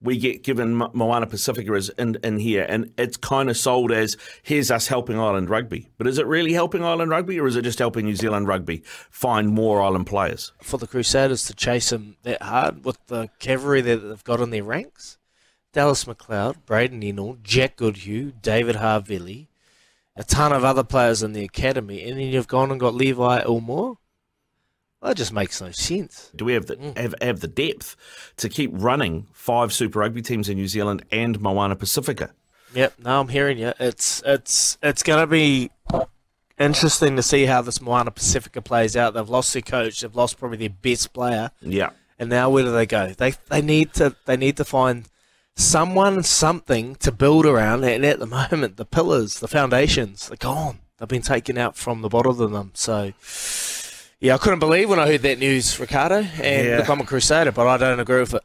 we get given Moana Pasifika as in, in here, and it's kind of sold as here's us helping Island rugby. But is it really helping Island rugby, or is it just helping New Zealand rugby find more Island players? For the Crusaders to chase them that hard with the cavalry that they've got in their ranks, Dallas McLeod, Braedon Ennor, Jack Goodhue, David Havili, a ton of other players in the academy, and then you've gone and got Levi Aumua. That just makes no sense. Do we have the mm. have, have the depth to keep running five Super Rugby teams in New Zealand and Moana Pasifika? Yep, Now I'm hearing you. It's it's it's going to be interesting to see how this Moana Pasifika plays out. They've lost their coach. They've lost probably their best player, Yeah. and now where do they go? They they need to they need to find someone something to build around. And at the moment, the pillars, the foundations, they're gone. They've been taken out from the bottom of them. So. Yeah, I couldn't believe when I heard that news, Ricardo. And Yeah. look, I'm a Crusader, but I don't agree with it.